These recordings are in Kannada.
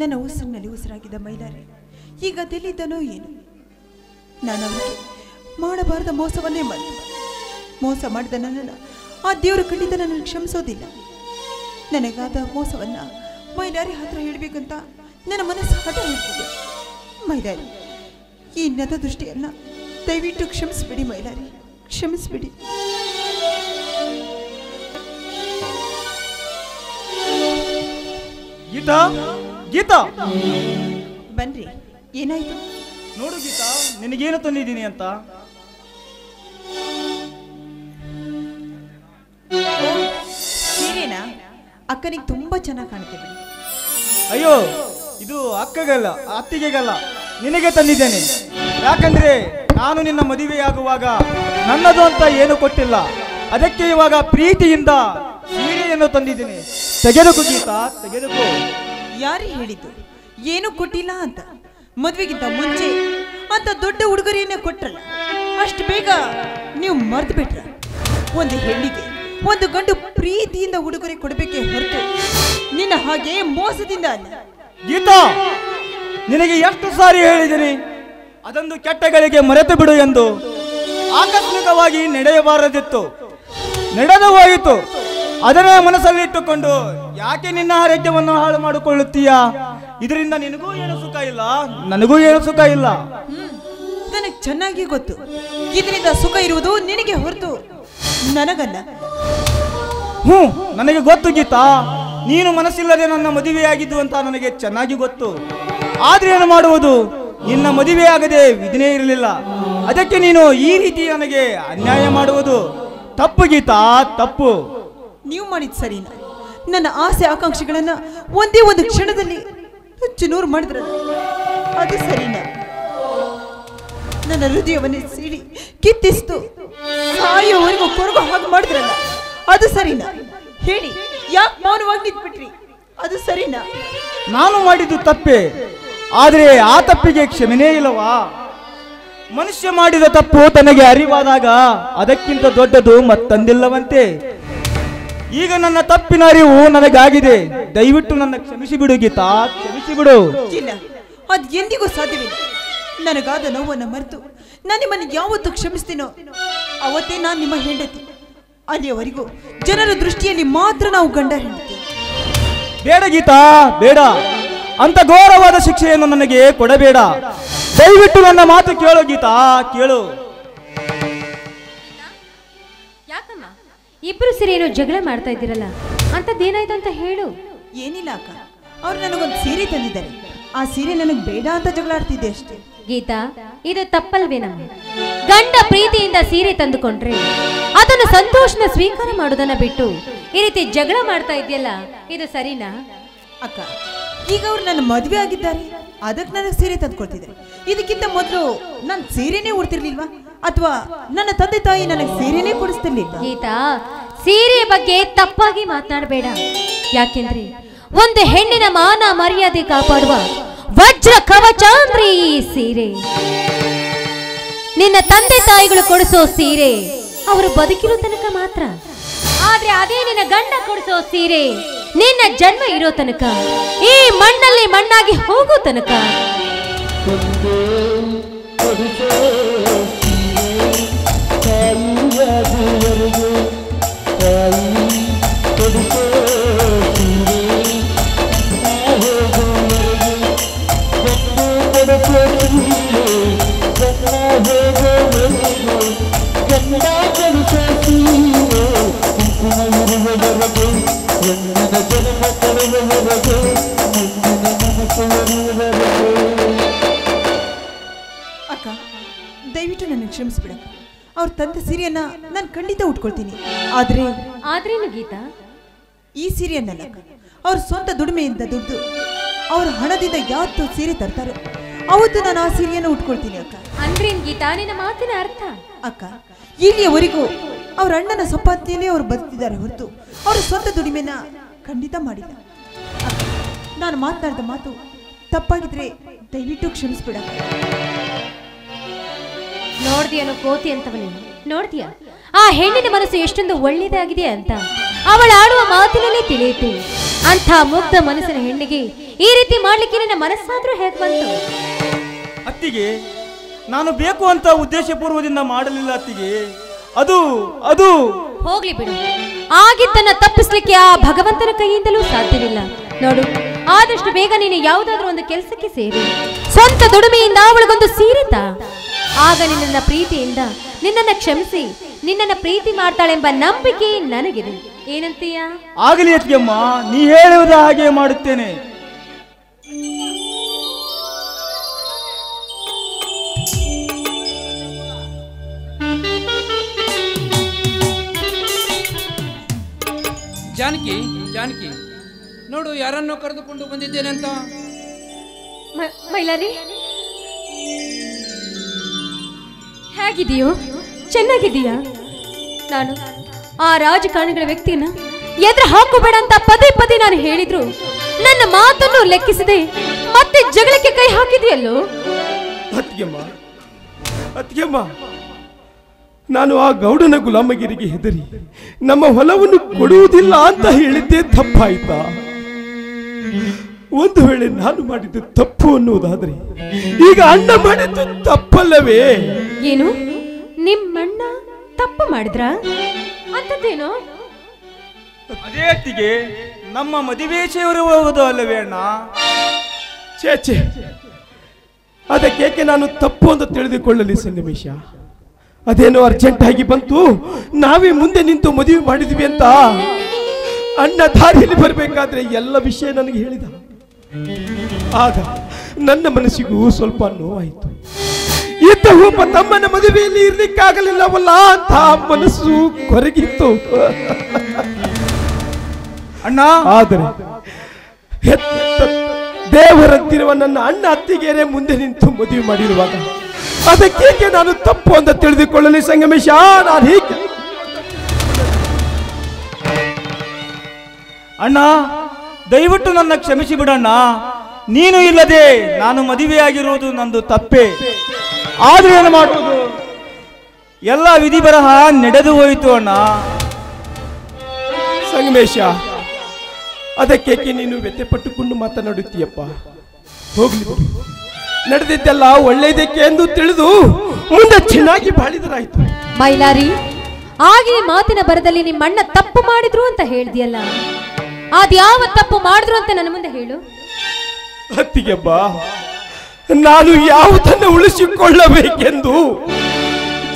ನನ್ನ ಉಸಿರಿನಲ್ಲಿ ಉಸಿರಾಗಿದ್ದ ಮೈಲಾರಿ. ಈಗ ಅದೆಲ್ಲಿದ್ದನೋ ಏನು? ನಾನು ಅವರಿಗೆ ಮಾಡಬಾರದ ಮೋಸವನ್ನೇ ಮಾಡಿ. ಮೋಸ ಮಾಡಿದ ನನ್ನನ್ನು ಆ ದೇವರು ಖಂಡಿತ ನನ್ನನ್ನು ಕ್ಷಮಿಸೋದಿಲ್ಲ. ನನಗಾದ ಮೋಸವನ್ನು ಮೈಲಾರಿ ಹತ್ರ ಹೇಳಬೇಕಂತ ನನ್ನ ಮನಸ್ಸು ಹಠ ಹೇಳ್ತಿದೆ. ಮೈಲಾರಿ, ಈ ನದ ದೃಷ್ಟಿಯನ್ನು ದಯವಿಟ್ಟು ಕ್ಷಮಿಸ್ಬಿಡಿ ಮೈಲಾರಿ. ಕ್ಷಮಿಸ್ಬಿಡಿ. ಗೀತಾ ಗೀತಾ! ಬನ್ರಿ ಏನಾಯ್ತು? ನೋಡು ಗೀತಾ ನಿನಗೇನು ತಂದಿದ್ದೀನಿ ಅಂತ? ಸೀರೆನಾ? ಅಕ್ಕನಿಗೆ ತುಂಬಾ ಚೆನ್ನಾಗಿ ಕಾಣ್ತಿದೆ. ಅಯ್ಯೋ ಇದು ಅಕ್ಕಗಲ್ಲ ಅತ್ತಿಗೆಗಲ್ಲ. ನಿನಗೆ ತಂದಿದ್ದೇನೆ. ಯಾಕಂದ್ರೆ ನಾನು ನಿನ್ನ ಮದುವೆಯಾಗುವಾಗ ನನ್ನದು ಅಂತ ಏನು ಕೊಟ್ಟಿಲ್ಲ. ಅದಕ್ಕೆ ಇವಾಗ ಪ್ರೀತಿಯಿಂದ ಸೀರೆಯನ್ನು ತಂದಿದ್ದೀನಿ. ತೆಗೆದುಕು ಗೀತಾ ತೆಗೆದುಕೋ. ಯಾರು ಹೇಳಿದ್ದು, ಏನು ಕೊಟ್ಟಿಲ್ಲ ಅಂತ. ಮದ್ವೆಗಿಂತ ಮುಂಚೆ ಅಂತ ದೊಡ್ಡ ಉಡುಗೊರೆಯನ್ನೇ ಕೊಟ್ರಲ್ಲ, ಅಷ್ಟು ಬೇಗ ನೀವು ಮರ್ತು ಬಿಟ್ರ ಒಂದು ಹೆಣ್ಣಿಗೆ ಒಂದು ಗಂಡು ಪ್ರೀತಿಯಿಂದ ಉಡುಗೊರೆ ಕೊಡಬೇಕೆ ಹೊರತು ನಿನ್ನ ಹಾಗೆ ಮೋಸದಿಂದ ಅಲ್ಲ. ಗೀತಾ, ನಿನಗೆ ಎಷ್ಟು ಸಾರಿ ಹೇಳಿದ್ದೀನಿ, ಅದೊಂದು ಕೆಟ್ಟಗಳಿಗೆ ಮರೆತು ಬಿಡು ಎಂದು. ಆಕಸ್ಮಿಕವಾಗಿ ನಡೆಯಬಾರದಿತ್ತು. ನಡೆದು ಹೋಯಿತು. ಅದನ್ನೇ ಮನಸ್ಸಲ್ಲಿಟ್ಟುಕೊಂಡು ಯಾಕೆ ನಿನ್ನ ಆರೋಗ್ಯವನ್ನು ಹಾಳು ಮಾಡಿಕೊಳ್ಳುತ್ತೀಯಾ? ಇದರಿಂದ ನಿನಗೂ ಏನು ಸುಖ ಇಲ್ಲ? ನನಗೂ ಏನು ಸುಖ ಇಲ್ಲ. ನನಗೆ ಚೆನ್ನಾಗಿ ಗೊತ್ತು. ಇದರಿಂದ ಸುಖ ಇರುವುದು ನಿನಗೆ ಹೊರತು ನನಗಲ್ಲ. ಹ್ಞೂ ನನಗೆ ಗೊತ್ತು ಗೀತಾ. ನೀನು ಮನಸ್ಸಿಲ್ಲದೆ ನನ್ನ ಮದುವೆಯಾಗಿದ್ದು ಅಂತ ನನಗೆ ಚೆನ್ನಾಗಿ ಗೊತ್ತು. ಆದ್ರೆ ಏನು ಮಾಡುವುದು? ನಿನ್ನ ಮದುವೆಯಾಗದೆ ವಿಧಿನೇ ಇರಲಿಲ್ಲ. ಅದಕ್ಕೆ ನೀನು ಈ ರೀತಿ ನನಗೆ ಅನ್ಯಾಯ ಮಾಡುವುದು. ತಪ್ಪು ಗೀತಾ ತಪ್ಪು. ನೀವು ಮಾಡಿದ ಸರಿನಾ? ನನ್ನ ಆಸೆ ಆಕಾಂಕ್ಷೆಗಳನ್ನ ಒಂದೇ ಒಂದು ಕ್ಷಣದಲ್ಲಿ ನೂರು ಮಾಡಿದ್ರ ಅದು ಸರಿನಾ? ನನ್ನ ಹೃದಯವನ್ನೇ ಸೀಳಿ ಕಿತ್ತಿಸ್ತು. ಸಾಯೋವರೆಗೂ ಕೊರಗು ಹಾಗೆ ಮಾಡಿದ್ರಲ್ಲ, ಅದು ಸರಿನ? ಹೇಳಿ, ಯಾಕೆ ಮೌನವಾಗಿ ನಿಂತ್ಬಿಟ್ರಿ? ಅದು ಸರಿನಾ? ನಾನು ಮಾಡಿದ್ದು ತಪ್ಪೆ? ಆದರೆ ಆ ತಪ್ಪಿಗೆ ಕ್ಷಮೆನೇ ಇಲ್ಲವಾ? ಮನುಷ್ಯ ಮಾಡಿದ ತಪ್ಪು ತನಗೆ ಅರಿವಾದಾಗ ಅದಕ್ಕಿಂತ ದೊಡ್ಡದು ಮತ್ತೊಂದಿಲ್ಲವಂತೆ. ಈಗ ನನ್ನ ತಪ್ಪಿನ ಅರಿವು ನನಗಾಗಿದೆ. ದಯವಿಟ್ಟು ನನ್ನ ಕ್ಷಮಿಸಿ ಬಿಡು ಗೀತಾ ಕ್ಷಮಿಸಿ ಬಿಡು. ಇಲ್ಲ ಅದು ಎಂದಿಗೂ ಸಾಧ್ಯವಿಲ್ಲ. ನನಗಾದ ನೋವನ್ನು ಮರೆತು ನಾನು ನಿಮ್ಮನ್ನು ಯಾವತ್ತು ಕ್ಷಮಿಸ್ತೀನೋ ಅವತ್ತೇ ನಾನು ನಿಮ್ಮ ಹೆಂಡತಿ. ಅಲ್ಲಿಯವರೆಗೂ ಜನರ ದೃಷ್ಟಿಯಲ್ಲಿ ಮಾತ್ರ ನಾವು ಗಂಡ ಹೆಂಡತಿ. ಬೇಡ ಗೀತಾ ಬೇಡ. ಅಂತ ಘೋರವಾದ ಶಿಕ್ಷೆಯನ್ನು ನನಗೆ ಕೊಡಬೇಡ. ದಯವಿಟ್ಟು ನನ್ನ ಮಾತು ಕೇಳು ಗೀತಾ ಕೇಳು. ಇಬ್ರು ಸೇರಿ ಏನೋ ಜಗಳ ಮಾಡ್ತಾ ಇದ್ದೀರಲ್ಲ ಅಂತದ್ದೇನಾಯ್ತು ಅಂತ ಹೇಳು. ಏನಿಲ್ಲ ಅಕ್ಕ. ಅವ್ರು ನನಗೊಂದು ಸೀರೆ ತಂದಿದ್ದಾರೆ. ಆ ಸೀರೆ ನನಗೆ ಬೇಡ ಅಂತ ಜಗಳ ಆಡ್ತಿದ್ದೆ ಅಷ್ಟೇ. ಗೀತಾ ಇದು ತಪ್ಪಲ್ವೇನಮ್ಮ ಗಂಡ ಪ್ರೀತಿಯಿಂದ ಸೀರೆ ತಂದುಕೊಂಡ್ರೆ ಅದನ್ನು ಸಂತೋಷನ ಸ್ವೀಕಾರ ಮಾಡೋದನ್ನ ಬಿಟ್ಟು ಈ ರೀತಿ ಜಗಳ ಮಾಡ್ತಾ ಇದೆಯಲ್ಲ ಇದು ಸರಿನಾ? ಅಕ್ಕ ಈಗ ಅವ್ರು ನನ್ನ ಮದುವೆ ಆಗಿದ್ದಾರೆ. ಅದಕ್ಕೆ ನನಗೆ ಸೀರೆ ತಂದ್ಕೊಳ್ತಿದ್ದಾರೆ ಇದಕ್ಕಿಂತ ಮೊದಲು ನಾನು ಸೀರೆನೇ ಉಡ್ತಿರ್ಲಿಲ್ವಾ? ಅಥವಾ ನನ್ನ ತಂದೆ ತಾಯಿ ನನಗೆ ಸೀರೆನೇ ಕೊಡಿಸ್ತಿರ್ಲಿಲ್ಲ? ಗೀತಾ ಸೀರೆ ಬಗ್ಗೆ ತಪ್ಪಾಗಿ ಮಾತನಾಡಬೇಡ. ಯಾಕೆಂದ್ರೆ ಒಂದು ಹೆಣ್ಣಿನ ಮಾನ ಮರ್ಯಾದೆ ಕಾಪಾಡುವ ವಜ್ರ ಕವಚ ಅಂದ್ರೆ ಈ ಸೀರೆ. ನಿನ್ನ ತಂದೆ ತಾಯಿಗಳು ಕೊಡಿಸೋ ಸೀರೆ ಅವರು ಬದುಕಿರೋ ತನಕ ಮಾತ್ರ. ಆದ್ರೆ ಅದೇ ನಿನ್ನ ಗಂಡ ಕೊಡಿಸೋ ಸೀರೆ ನಿನ್ನ ಜನ್ಮ ಇರೋ ತನಕ ಈ ಮಣ್ಣಲ್ಲಿ ಮಣ್ಣಾಗಿ ಹೋಗೋ ತನಕ. ಅವ್ರ ತಂದೆ ಸೀರೆಯನ್ನ ನಾನು ಖಂಡಿತ ಉಟ್ಕೊಳ್ತೀನಿ. ಆದ್ರೆ ಆದ್ರೇನು ಗೀತಾ? ಈ ಸೀರೆಯನ್ನಲ್ಲ ಅವ್ರ ಸ್ವಂತ ದುಡಿಮೆಯಿಂದ ದುಡ್ದು ಅವ್ರ ಹಣದಿಂದ ಯಾವತ್ತು ಸೀರೆ ತರ್ತಾರೋ ಅವತ್ತು ನಾನು ಆ ಸೀರೆಯನ್ನು ಉಟ್ಕೊಳ್ತೀನಿ ಅಕ್ಕ. ಅಂದ್ರೆ ಗೀತಾ ನಿನ್ನ ಮಾತಿನ ಅರ್ಥ? ಅಕ್ಕ ಇಲ್ಲಿಯವರೆಗೂ ಅವ್ರ ಅಣ್ಣನ ಸಂಪಾದನೆಯಲ್ಲೇ ಅವ್ರು ಬದುಕಿದ್ದಾರೆ ಹೊರತು ಅವ್ರ ಸ್ವಂತ ದುಡಿಮೆನ ಖಂಡಿತ ಮಾಡಿಲ್ಲ. ನಾನು ಮಾತನಾಡಿದ ಮಾತು ತಪ್ಪಾಗಿದ್ರೆ ದಯವಿಟ್ಟು ಕ್ಷಮಿಸ್ಬಿಡ ನೋಡ್ದಿಯನೋ ಕೋತಿ ಅಂತವ ನೀನು ನೋಡ್ತೀಯ ಆ ಹೆಣ್ಣಿನ ಮನಸ್ಸು ಎಷ್ಟೊಂದು ಒಳ್ಳೇದಾಗಿದೆ ಅಂತ. ಅವಳ ಆಡುವ ಮಾತಿನಲ್ಲೇ ತಿಳಿಯಿತು. ಅಂತ ಮುಗ್ಧ ಮನಸ್ಸಿನ ಹೆಣ್ಣಿಗೆ ಈ ರೀತಿ ಮಾಡ್ಲಿಕ್ಕೆ ನನ್ನ ಮನಸ್ಸಾದ್ರೂ ಹೇಗೆ ಬಂತು? ಅತ್ತಿಗೆ ನಾನು ಬೇಕು ಅಂತ ಉದ್ದೇಶಪೂರ್ವದಿಂದ ಮಾಡಲಿಲ್ಲ ಅತ್ತಿಗೆ. ಅದು ಅದು. ಹೋಗ್ಲಿ ಬಿಡು. ಆಗಿದ್ದನ್ನ ತಪ್ಪಿಸ್ಲಿಕ್ಕೆ ಆ ಭಗವಂತನ ಕೈಯಿಂದಲೂ ಸಾಧ್ಯವಿಲ್ಲ. ನೋಡು ಆದಷ್ಟು ಬೇಗ ನೀನು ಯಾವುದಾದ್ರೂ ಒಂದು ಕೆಲಸಕ್ಕೆ ಸೇರಿ. ಸ್ವಂತ ದುಡಿಮೆಯಿಂದ ಅವಳಿಗೊಂದು ಸೀರೆ ತಾ. ಆಗ ನಿನ್ನ ಪ್ರೀತಿಯಿಂದ ನಿನ್ನನ್ನ ಕ್ಷಮಿಸಿ ನಿನ್ನನ್ನ ಪ್ರೀತಿ ಮಾಡ್ತಾಳೆಂಬ ನಂಬಿಕೆ ನನಗಿದೆ. ಏನಂತೀಯ? ಆಗಲಿ ಅತ್ತಿಗೆಮ್ಮ ನೀ ಹೇಳುವುದ ಹಾಗೆ ಮಾಡುತ್ತೇನೆ. ಜಾನಕಿ ಜಾನಕಿ ನೋಡು ಯಾರನ್ನು ಕರೆದುಕೊಂಡು ಬಂದಿದ್ದೇನೆ ಅಂತ ಮೈಲಾರಿ? ಹೇಗಿದೆಯೋ ಚೆನ್ನಾಗಿದೆಯಾ ನಾನು ಆ ರಾಜಕಾರಣಿಗಳ ವ್ಯಕ್ತಿನ ಎದುರು ಹಾಕೋಬೇಡ ಅಂತ ಪದೇ ಪದೇ ನಾನು ಹೇಳಿದ್ರು. ನನ್ನ ಮಾತನ್ನು ಲೆಕ್ಕಿಸದೆ ಮತ್ತೆ ಜಗಳಕ್ಕೆ ಕೈ ಹಾಕಿದೆಯಲ್ಲೋ? ನಾನು ಆ ಗೌಡನ ಗುಲಾಮಗಿರಿಗೆ ಹೆದರಿ ನಮ್ಮ ಹೊಲವನ್ನು ಕೊಡುವುದಿಲ್ಲ ಅಂತ ಹೇಳಿದ್ದೆ ತಪ್ಪಾಯ್ತಾ? ಒಂದು ವೇಳೆ ನಾನು ಮಾಡಿದ್ದು ತಪ್ಪು ಅನ್ನುವುದಾದ್ರೆ ಈಗ ಅಣ್ಣ ಮಾಡಿದ್ದು ತಪ್ಪಲ್ಲವೇ? ಏನು? ನಿಮ್ಮಣ್ಣ ತಪ್ಪು ಮಾಡಿದ್ರಾ? ಅಂತದ್ದೇನು? ಅದೇ ನಮ್ಮ ಮದುವೆ ಸೇರುವುದು ಅಲ್ಲವೇ ಅಣ್ಣ? ಛೇ ಛೇ. ಅದಕ್ಕೇಕೆ ನಾನು ತಪ್ಪು ಅಂತ ತಿಳಿದುಕೊಳ್ಳಲಿ ಸನ್ನಿವೇಶ? ಅದೇನೋ ಅರ್ಜೆಂಟ್ ಆಗಿ ಬಂತು ನಾವೇ ಮುಂದೆ ನಿಂತು ಮದುವೆ ಮಾಡಿದ್ವಿ ಅಂತ? ಅಣ್ಣ ದಾರಿಯಲ್ಲಿ ಬರಬೇಕಾದ್ರೆ ಎಲ್ಲ ವಿಷಯ ನನಗೆ ಹೇಳಿದ. ಆಗ ನನ್ನ ಮನಸ್ಸಿಗೂ ಸ್ವಲ್ಪ ನೋವಾಯಿತು. ಇದ್ದ ಒಬ್ಬ ತಮ್ಮನ ಮದುವೆಯಲ್ಲಿ ಇರ್ಲಿಕ್ಕಾಗಲಿಲ್ಲವಲ್ಲ ಅಂತ ಮನಸ್ಸು ಕೊರಗಿತ್ತು. ಅಣ್ಣ! ಆದರೆ ದೇವರಂತಿರುವ ನನ್ನ ಅಣ್ಣ ಅತ್ತಿಗೆರೆ ಮುಂದೆ ನಿಂತು ಮದುವೆ ಮಾಡಿರುವಾಗ ಅದಕ್ಕೇಕೆ ನಾನು ತಪ್ಪು ಅಂತ ತಿಳಿದುಕೊಳ್ಳಲಿ ಸಂಗಮೇಶ ನಾನು ಹೀಗೆ. ಅಣ್ಣ! ದಯವಿಟ್ಟು ನನ್ನ ಕ್ಷಮಿಸಿ ಬಿಡಣ್ಣ. ನೀನು ಇಲ್ಲದೆ ನಾನು ಮದುವೆಯಾಗಿರುವುದು ನಂದು ತಪ್ಪೆ. ಆದ್ರೂ ಏನು ಮಾಡುವುದು? ಎಲ್ಲ ವಿಧಿ ಬರಹ ನಡೆದು ಹೋಯಿತು ಅಣ್ಣ. ಸಂಗಮೇಶ ಅದಕ್ಕೆ ನೀನು ವ್ಯಥೆಪಟ್ಟುಕೊಂಡು ಮಾತನಾಡುತ್ತೀಯಪ್ಪ? ಹೋಗ್ಲಿ ಬಿಡು. ನಡೆದಿದ್ದೆಲ್ಲ ಒಳ್ಳೆಯದಕ್ಕೆ ಎಂದು ತಿಳಿದು ಮುಂದೆ ಚೆನ್ನಾಗಿ ಬಾಳಿದರಾಯ್ತು. ಮೈಲಾರಿ ಆಗಿ ಮಾತಿನ ಬರದಲ್ಲಿ ನಿಮ್ಮಣ್ಣ ತಪ್ಪು ಮಾಡಿದ್ರು ಅಂತ ಹೇಳ್ದಿಯಲ್ಲ? ಅದ್ಯಾವ ತಪ್ಪು ಮಾಡಿದ್ರು ಅಂತ ನನ್ನ ಮುಂದೆ ಹೇಳು. ಅತ್ತಿಗೆ ಬಾ ನಾನು ಯಾವುದನ್ನು ಉಳಿಸಿಕೊಳ್ಳಬೇಕೆಂದು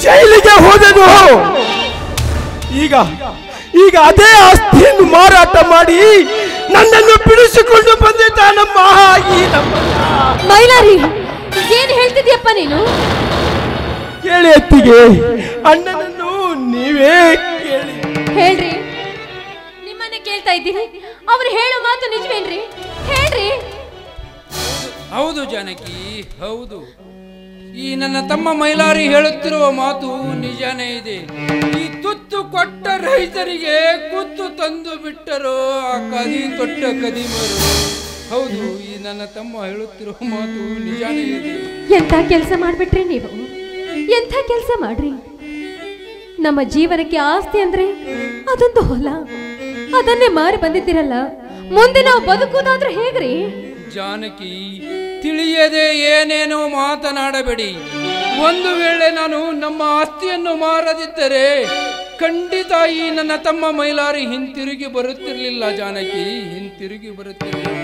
ಜೈಲಿಗೆ ಹೋದನು. ಈಗ ಈಗ ಅದೇ ಆಸ್ತಿಯನ್ನು ಮಾರಾಟ ಮಾಡಿ ನನ್ನನ್ನು ಬಿಡಿಸಿಕೊಂಡು ಬಂದಿದ್ದಾನಮ್ಮ ಈ. ಮೈಲಾರಿ ಏನು ಹೇಳ್ತಿದ್ಯಪ್ಪ ನೀನು? ಕೇಳಿ ಅತ್ತಿಗೆ ಅಣ್ಣನನ್ನು ನೀವೇ ಕೇಳಿ. ಹೇಳ್ರಿ ನಿಮ್ಮನ್ನೇ ಕೇಳ್ತಾ ಇದ್ದೀನಿ ಅವ್ರು ಹೇಳೋ ಮಾತು ನಿಜವೇನ್ರಿ? ಹೇಳ್ರಿ. ಹೌದು ಜಾನಕಿ ಹೌದು. ಈ ನನ್ನ ತಮ್ಮ ಮೈಲಾರಿ ಹೇಳುತ್ತಿರುವ ಮಾತು ನಿಜಾನೇ ಇದೆ. ಈ ತುತ್ತು ಕೊಟ್ಟ ರೈತರಿಗೆ ಕುತ್ತು ತಂದು ಬಿಟ್ಟರು ಆ ಕದಿ ತೊಟ್ಟ ಕದಿಮರು. ಹೌದು ಈ ನನ್ನ ತಮ್ಮ ಹೇಳುತ್ತಿರುವ ಮಾತು ನಿಜಾನೇ ಇದೆ. ಎಂಥ ಕೆಲಸ ಮಾಡ್ಬಿಟ್ರಿ ನೀವು? ಎಂಥ ಕೆಲಸ ಮಾಡ್ರಿ? ನಮ್ಮ ಜೀವನಕ್ಕೆ ಆಸ್ತಿ ಅಂದ್ರೆ ಅದೊಂದು ಹೊಲ. ಅದನ್ನೇ ಮಾರಿ ಬಂದಿದ್ದೀರಲ್ಲ? ಮುಂದೆ ನಾವು ಬದುಕುವುದಾದ್ರೆ ಹೇಗ್ರಿ? ಜಾನಕಿ, ತಿಳಿಯದೆ ಏನೇನೋ ಮಾತನಾಡಬೇಡಿ. ಒಂದು ವೇಳೆ ನಾನು ನಮ್ಮ ಆಸ್ತಿಯನ್ನು ಮಾರದಿದ್ದರೆ ಖಂಡಿತ ಈ ನನ್ನ ತಮ್ಮ ಮೈಲಾರಿ ಹಿಂತಿರುಗಿ ಬರುತ್ತಿರಲಿಲ್ಲ ಜಾನಕಿ, ಹಿಂತಿರುಗಿ ಬರುತ್ತಿರಲಿಲ್ಲ.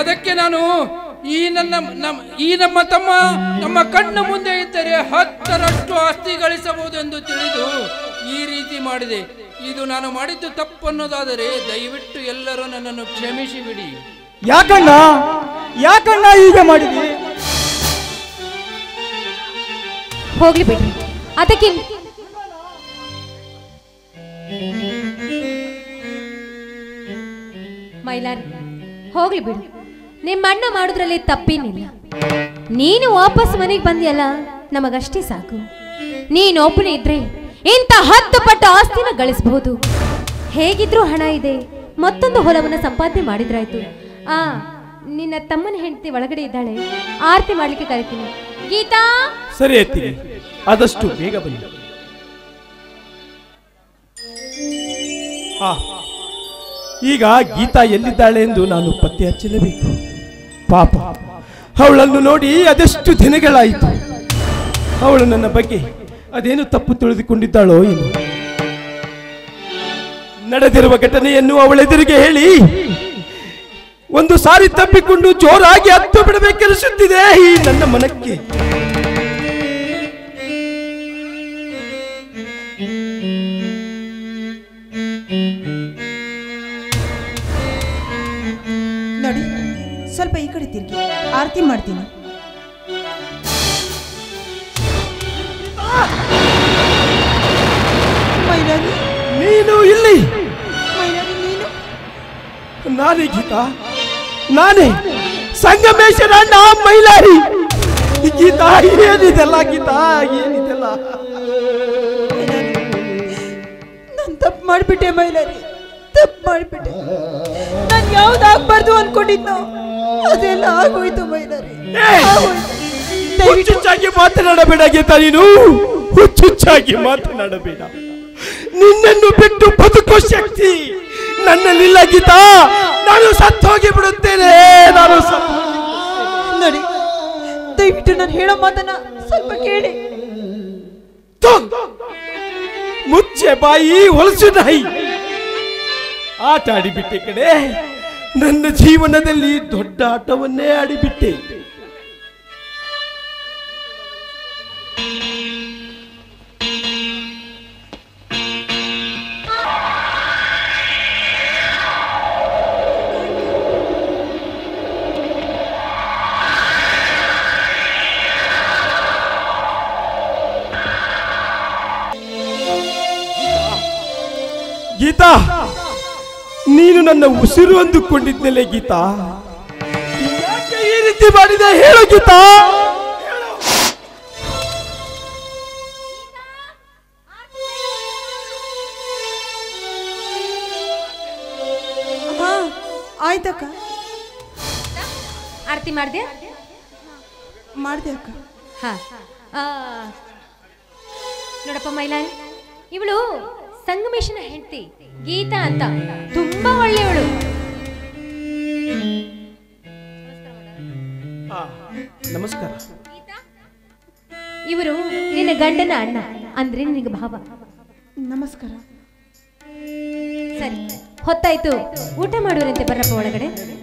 ಅದಕ್ಕೆ ನಾನು ಈ ನನ್ನ ನಮ್ಮ ಈ ನಮ್ಮ ತಮ್ಮ ನಮ್ಮ ಕಣ್ಣ ಮುಂದೆ ಇದ್ದರೆ ಹತ್ತರಷ್ಟು ಆಸ್ತಿ ಗಳಿಸಬಹುದು ಎಂದು ತಿಳಿದು ಈ ರೀತಿ ಮಾಡಿದೆ. ಇದು ನಾನು ಮಾಡಿದ್ದು ತಪ್ಪನ್ನೋದಾದರೆ ದಯವಿಟ್ಟು ಎಲ್ಲರೂ ನನ್ನನ್ನು ಕ್ಷಮಿಸಿ ಬಿಡಿ ಯಾಕಣ್ಣ? ಯಾಕಣ್ಣ ಹೀಗೆ ಮಾಡಿದಿ? ಹೋಗ್ಲಿ ಬಿಡಿ ಅದಕ್ಕೆ ಮೈಲಾರಿ ಹೋಗ್ಲಿ ಬಿಡಿ ನಿಮ್ಮ ಅಣ್ಣ ಮಾಡೋದ್ರಲ್ಲಿ ತಪ್ಪೇನಿಲ್ಲ. ನೀನು ವಾಪಸ್ ಮನೆಗೆ ಬಂದಿಯಲ್ಲ? ನಮಗಷ್ಟೇ ಸಾಕು. ನೀನು ಒಬ್ಬನೇ ಇದ್ರೆ ಇಂಥ ಹತ್ತು ಪಟ್ಟು ಆಸ್ತಿನ ಗಳಿಸಬಹುದು. ಹೇಗಿದ್ರೂ ಹಣ ಇದೆ. ಮತ್ತೊಂದು ಹೊಲವನ್ನು ಸಂಪಾದನೆ ಮಾಡಿದ್ರಾಯ್ತು. ಆ, ನಿನ್ನ ತಮ್ಮನ ಹೆಂಡತಿ ಒಳಗಡೆ ಇದ್ದಾಳೆ. ಆರತಿ ಮಾಡ್ಲಿಕ್ಕೆ ಕರಿತೀನಿ. ಗೀತಾ! ಸರಿ ಅತ್ತಿಗೆ. ಆದಷ್ಟು ಬೇಗ ಬನ್ನಿ. ಈಗ ಗೀತಾ ಎಲ್ಲಿದ್ದಾಳೆ ಎಂದು ನಾನು ಪತ್ತೆ ಹಚ್ಚಲೇಬೇಕು. ಪಾಪ, ಅವಳನ್ನು ನೋಡಿ ಅದೆಷ್ಟು ದಿನಗಳಾಯಿತು. ಅವಳು ನನ್ನ ಬಗ್ಗೆ ಅದೇನು ತಪ್ಪು ತಿಳಿದುಕೊಂಡಿದ್ದಾಳೋ ಏನು? ನಡೆದಿರುವ ಘಟನೆಯನ್ನು ಅವಳೆದುರಿಗೆ ಹೇಳಿ. ಒಂದು ಸಾರಿ ತಪ್ಪಿಕೊಂಡು ಜೋರಾಗಿ ಹತ್ತು ಬಿಡಬೇಕೆನಿಸುತ್ತಿದೆ ಈ ನನ್ನ ಮನಕ್ಕೆ. ನೋಡಿ, ಸ್ವಲ್ಪ ಈ ಕಡೆ ತಿರುಗಿ. ಆರತಿ ಮಾಡ್ತೀನಿ. ನೀನು ಇಲ್ಲಿ. ನೀನು? ಗೀತಾ. ನಾನೇ. ಸಂಗಮೇಶ್ವರ ಅಣ್ಣ ಮೈಲಾರಿ. ಗೀತಾ ಏನಿದೆಲ್ಲ ಗೀತಾ? ಏನಿದೆಲ್ಲ? ನಾನು ತಪ್ಪು ಮಾಡಿಬಿಟ್ಟೆ ಮೈಲಾರಿ. ತಪ್ಪು ಮಾಡಿಬಿಟ್ಟೆ. ನಾನು ಯಾವ್ದು ಆಗ್ಬಾರ್ದು ಅನ್ಕೊಂಡಿದ್ನೋ ಅದೆಲ್ಲ ಆಗೋಯ್ತು ಮೈಲಾರಿ. ಹುಚ್ಚುಚ್ಚಾಗಿ ಮಾತನಾಡಬೇಡ ಗೀತಾ ನೀನು. ಹುಚ್ಚುಚ್ಚಾಗಿ ಮಾತನಾಡಬೇಡ. ನಿನ್ನನ್ನು ಬಿಟ್ಟು ಬದುಕೋ ಶಕ್ತಿ ನನ್ನಲ್ಲಿಲ್ಲ ಗೀತಾ. ನಾನು ಸತ್ತೋಗಿ ಬಿಡುತ್ತೇನೆ ನಾನು ನೋಡಿ ದಯವಿಟ್ಟು ನಾನು ಹೇಳೋ ಮಾತನ್ನ ಸ್ವಲ್ಪ ಕೇಳಿ. ಮುಚ್ಚೆ ಬಾಯಿ ಹೊಲಸು ನಾಯಿ. ಆಟ ಆಡಿಬಿಟ್ಟೆ ಕಡೆ ನನ್ನ ಜೀವನದಲ್ಲಿ ದೊಡ್ಡ ಆಟವನ್ನೇ ಆಡಿಬಿಟ್ಟೆ. ನೀನು ನನ್ನ ಉಸಿರು ಅಂದುಕೊಂಡಿದ್ದೆಲೆ ಗೀತಾ? ಯಾಕೆ ಈ ರೀತಿ ಮಾಡಿದೆ? ಹೇಳು ಗೀತಾ. ಹಾ ಆಯ್ತಕ್ಕ. ಆರತಿ ಮಾಡಿದೆ? ಮಾಡಿದೆ ಅಕ್ಕ. ಹಾ. ನೋಡಪ್ಪ ಮೈಲಾರಿ ಇವಳು ಸಂಗಮೇಶನ ಹೆಂಡತಿ ಗೀತಾ ಅಂತ. ತುಂಬಾ ಒಳ್ಳೆಯವಳು. ಆ, ನಮಸ್ಕಾರ. ಇವರು ನಿನ್ನ ಗಂಡನ ಅಣ್ಣ ಅಂದ್ರೆ ನಿನಗೆ ಭಾವ. ನಮಸ್ಕಾರ. ಸರಿ ಹೊತ್ತಾಯ್ತು. ಊಟ ಮಾಡುವರಂತೆ ಬರಪ್ಪ ಒಳಗಡೆ.